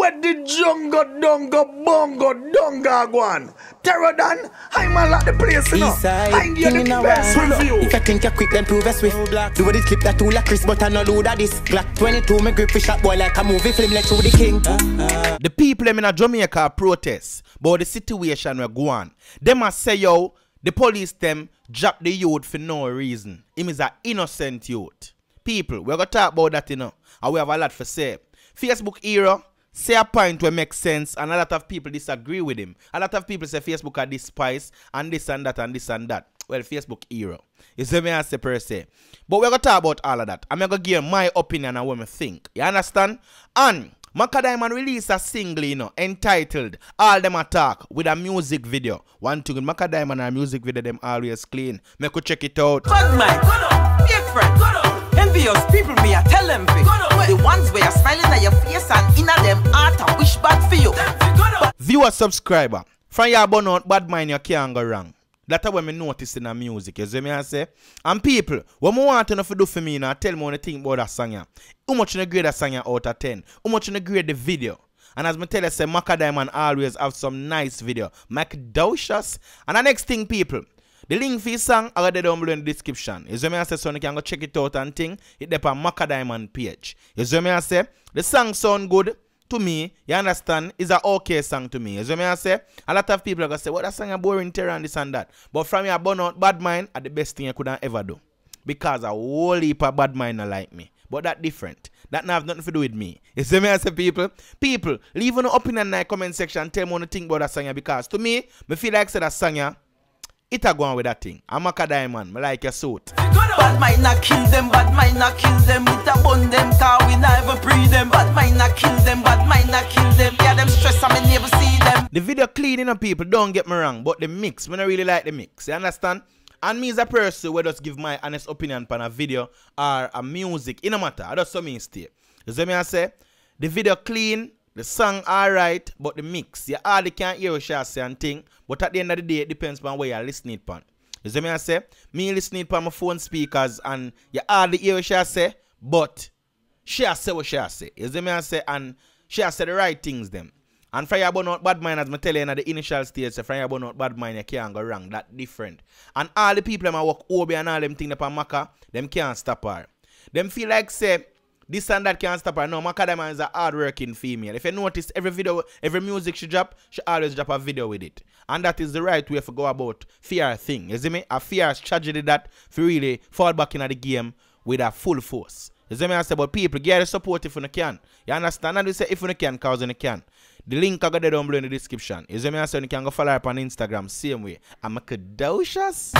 Where the jungle, dungo, bongo, dunga one. Terro Don. I'm a lot the place, you know. I give you the best review. If you think you're quick, then prove a swift. Do with this clip that too like Chris, but I no load of this. Glock 22, me grip for shot boy like a movie film, like through the king. The people them in Jamaica protest about the situation we go on. Them a say yo, the police them drop the youth for no reason. Him is a innocent youth. People, we're gonna talk about that, you know. And we have a lot for say. Facebook era, say a point where makes sense, and a lot of people disagree with him. A lot of people say Facebook are despise and this and that and this and that. Well, Facebook era. You see me I say per se. But we're gonna talk about all of that. I'm gonna give my opinion on what I think. You understand? And Macka Diamond released a single, you know, entitled All Them Attack with a music video. One thing Macka Diamond and a music video, them always clean. Make you check it out. Bad mind, fake friend, envious people me I tell them fi. The ones where you're smiling at your face and inna them heart I wish bad for you. Viewer subscriber. From your burn out bad mind you can't go wrong. That's what me notice in the music. You see me I say? And people, what me want to know do for me now, tell me what you think about that song. yeah. How much you grade that song yeah out of 10? How much you grade the video? And as me tell you, say Macka Diamond always have some nice video. Macdocious. And the next thing, people, the link for his song I got it down below in the description. You see me I say so you can go check it out and thing. It there on Macka Diamond page. You see me I say? The song sound good to me, you understand, is a okay song to me. You see me I say? A lot of people are gonna say, what that song a boring terror and this and that. But from your burn out bad mind are the best thing you could ever do. Because a whole heap of bad mind like me. But that different. That not have nothing to do with me. You see me I say people? People, leave an opinion in the comment section tell me what you think about that song because to me, me feel like say that song it a go on with that thing. I'm a diamond, me like your suit. Bad mind not kill them, bad mind not kill them. With a bun them, car we never pre them. Bad mind not kill them, bad mind not kill them. Yeah, them stress I never see them. The video clean enough people, don't get me wrong, but the mix, me not really like the mix. You understand? And me as a person where just give my honest opinion on a video or a music, it no matter. I just so me stay. You see me I say? The video clean, the song alright, but the mix, you hardly can't hear what she say and thing. But at the end of the day, it depends on where you're listening upon. You see me I say? Me listening upon my phone speakers and you hardly hear what she say, but she say what she say. You see me I say? And she say the right things them. And from your burn out bad mind, as I tell you in the initial stage, so from your not bad mind, you can't go wrong. That different. And all the people that work OB and all them things upon Macka, them can't stop her. Them feel like say this and that can't stop her. No, Macka Diamond is a hard-working female. If you notice, every video, every music she drop, she always drop a video with it. And that is the right way to go about fear thing. You see me? A fear tragedy that for really fall back in the game with a full force. You see me? I say, but people, get the support if you can. You understand? And we say if you can, cause you can. The link I got there down below in the description. You see me? I say you can go follow up on Instagram, same way. I'm a Kadocious.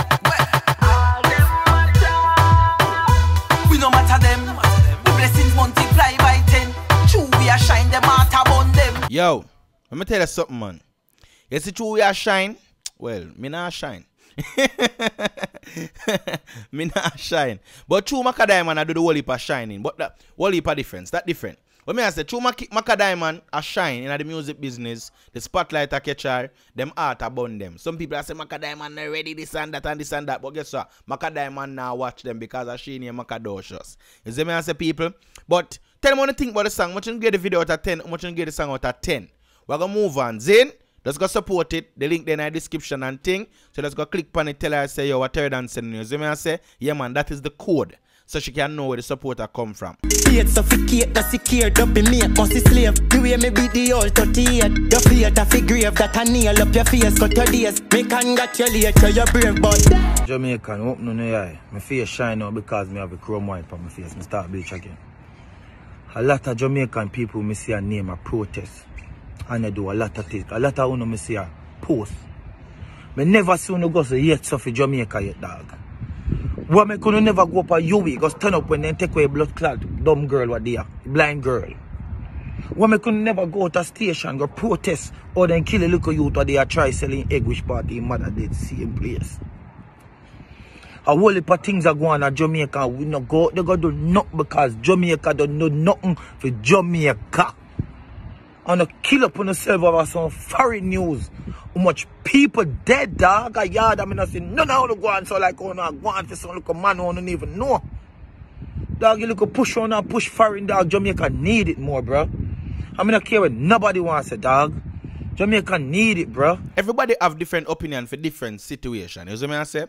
We no matter them. Blessings multiply by ten. True, we are shine them out upon them. Yo, let me tell you something, man. You see true we are shine? Well, me not shine. me not shine. But true Macka Diamond I do the whole heap of shining. But the whole heap of difference. That different. But me I say true Macka Diamond a shine in the music business. The spotlight a catch her. Them art abound them. Some people I say Macka Diamond not ready this and that and this and that. But guess what? Macka Diamond now watch them because of she name Macadocious. You see me I say people? But tell me what you think about the song. Much you get the video out of 10. Much you get the song out of 10. We're gonna move on. Zin, let's go support it. The link there in the description and thing. So let's go click on it, tell her I say yo what third and send you. See me I say, yeah man, that is the code. So she can know where the supporter come from. Hate suffocate, that's secured up in me, must slave. The way me beat the old 38. Your plate a figure of that I nail up your face, cut your days. Me congratulate you, you're brave, but Jamaican, open on the eye. My face shine out because me have a chrome white on my face. Me start bleach again. A lot of Jamaican people me see a name a protest. And they do a lot of things. A lot of uno me see a post. Me never see uno go so yet so for Jamaica yet dog. Me could never go up a UE, because turn up when they take away blood clot, dumb girl what there, blind girl. Me could never go to a station, go protest, or then kill a little youth or they are try selling egg which party mother did same place. A whole heap of things are going on Jamaica. We not go, they go do nothing because Jamaica don't know nothing for Jamaica. And a kill up on yourself over some foreign news. How much people dead, dog. A yard, I mean, I say, none of them go on so like, oh, no, go on for some little man who don't even know. Dog, you look a push on and push foreign, dog. Jamaica need it more, bro. I mean, I care what nobody wants a dog. Jamaica need it, bro. Everybody have different opinion for different situation. You see me I say?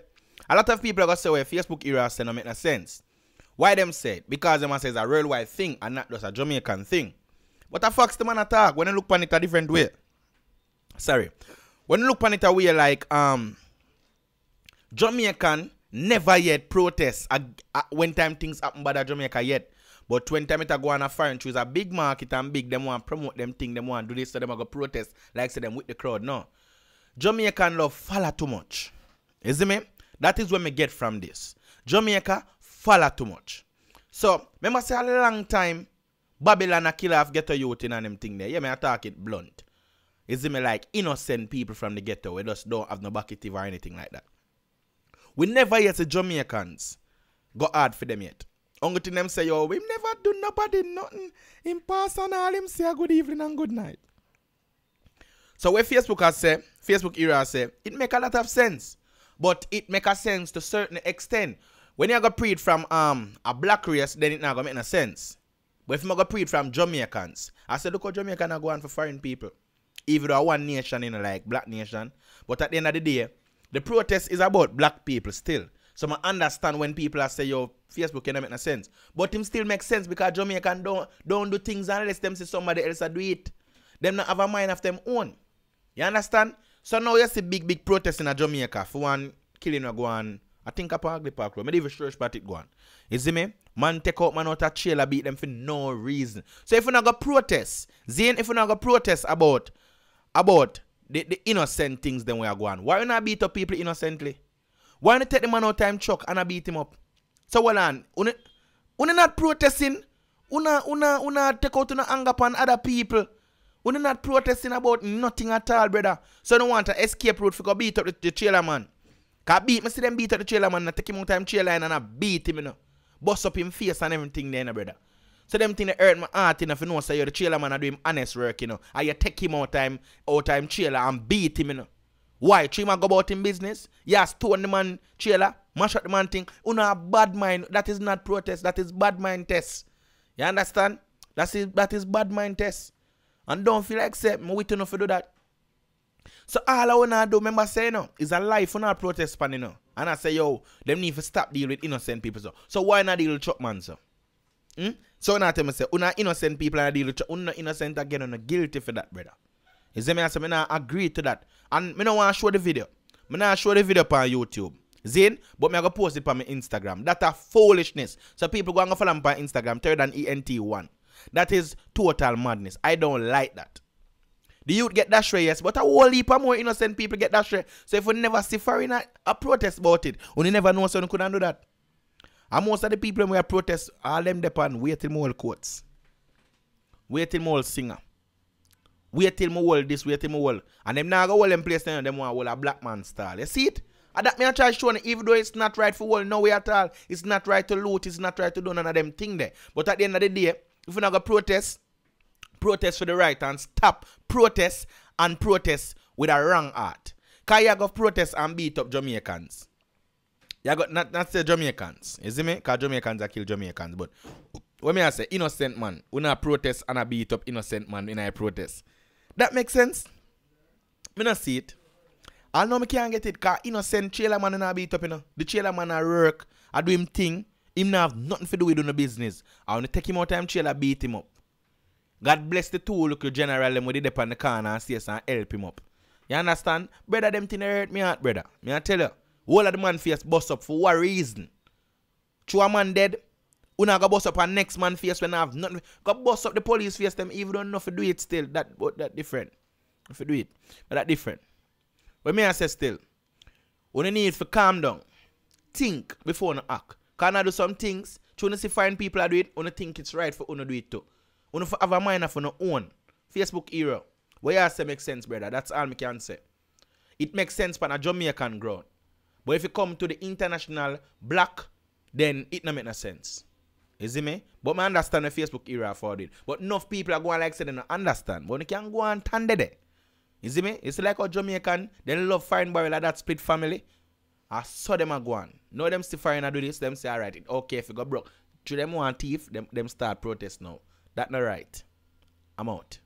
A lot of people are gonna say well Facebook era say no make no sense. Why them say it? Because them say it's a worldwide thing and not just a Jamaican thing. What the fuck's the man attack when you look on it a different way? Sorry. When you look on it a way like um Jamaican never yet protest uh, uh, when time things happen by the Jamaica yet. But when time it a go on a foreign choose a big market and big, them want promote them thing, them want do this, so them go protest like say them with the crowd. No. Jamaican love follow too much. You see me? That is what me get from this. Jamaica follow too much. So, remember say a long time, Babylon a kill off ghetto youth in and them thing there. Yeah, me I talk it blunt. See me like innocent people from the ghetto. We just don't have no bucketive or anything like that. We never yet see Jamaicans go hard for them yet. Only to them say, yo, we never do nobody nothing. In person, all him say good evening and good night. So where Facebook has said, Facebook era has said, it make a lot of sense. But it make a sense to certain extent. When you go pre from um a black race, then it not gonna make no sense. But if you go pre from Jamaicans, I said look how Jamaican are going for foreign people. Even though one nation you know, like black nation. But at the end of the day, the protest is about black people still. So I understand when people are say, yo, Facebook cannot make no sense. But him still makes sense because Jamaican don't don't do things unless them see somebody else do it. Them not have a mind of them own. You understand? So now you see big, big protest in Jamaica for one killing a go on. I think up Ugly Park Road. Maybe even church party go on. You see me? Man take out man out of trailer beat them for no reason. So if you not go protest, Zane, if you not go protest about about the, the innocent things then we are going, why you not beat up people innocently? Why not take the man out time truck and I beat him up? So well on, una, una not protesting, una una una take out una anger upon other people. Una not protesting about nothing at all, brother. So don't want to escape route for go beat up the, the trailer man. Cause beat me see them beat up the trailer man and take him out time trailer and I beat him, you know. Bust up him face and everything there, you know, brother. So them thing hurt my heart, you know, if you know, say you're the trailer man and do him honest work, you know. And you take him out time, out time trailer and beat him, you know. Why? Three man go about in business? Yeah, stone the man trailer, mash up the man thing. Una a bad mind. That is not protest. That is bad mind test. You understand? That is that is bad mind test. And don't feel like say me with enough to do that. So all I wanna do, remember say know, is a life on our protest pan, you know. And I say, yo, them need to stop dealing with innocent people. So, so why not deal with Chuck man, so? Hmm? So now tell me say, una innocent people and deal with Chuck. Una innocent again, una guilty for that, brother. You see me? I say, not agree to that. And me not want to show the video. Me not show the video on YouTube. Zin, but me I go post it on my Instagram. That a foolishness. So people go and go follow me on Instagram, Terro Don ENT1. That is total madness. I don't like that. The youth get share, yes, but a whole heap of more innocent people get share. So if we never see foreign a, a protest about it, we never know someone couldn't do that. And most of the people we protest, all them depend wait till more quotes. Wait till more singer. Wait till me hold this, wait till me hold. And them now go hold them place them want hold a black man style. You see it? And that me I try showing even though it's not right for hold no way at all. It's not right to loot, it's not right to do none of them thing there. But at the end of the day, if we not go protest, protest for the right and stop protest and protest with a wrong heart. Cause you go protest and beat up Jamaicans. You got not not say Jamaicans. You see me? Cause Jamaicans are kill Jamaicans. But when me I say innocent man, we not protest and I beat up innocent man in I protest. That makes sense? Me not see it. I know me can't get it cause innocent trailer man and I beat up, you know. The trailer man I work, I do him thing. Him not have nothing to do with doing the business. I want to take him out time trailer, beat him up. God bless the two look general them with the dip on the corner and and help him up. You understand? Brother, them thing hurt me heart, brother. Me I tell you. All of the man face bust up for what reason? True a man dead. Una go bust up a next man face when I have nothing. Go bust up the police face them even don't know if do it still. That but that different. If you do it. But that different. But me I say still. Una need to calm down. Think before you act. Can I do some things? Trying to see fine people do it, una think it's right for una do it too. Una for have a mind of una own. Facebook era. What you say makes sense, brother. That's all me can say. It makes sense for a Jamaican ground. But if you come to the international black, then it no make no sense. You see me? But I understand the Facebook era for it. But enough people are going like say they don't understand. But you can go and stand there. You see me? It's like a Jamaican, they love fine boy like that split family. I saw them a go on. No them still fine I do this, them say alright, it okay if you go broke. To them want thief, them them start protest now. That not right. I'm out.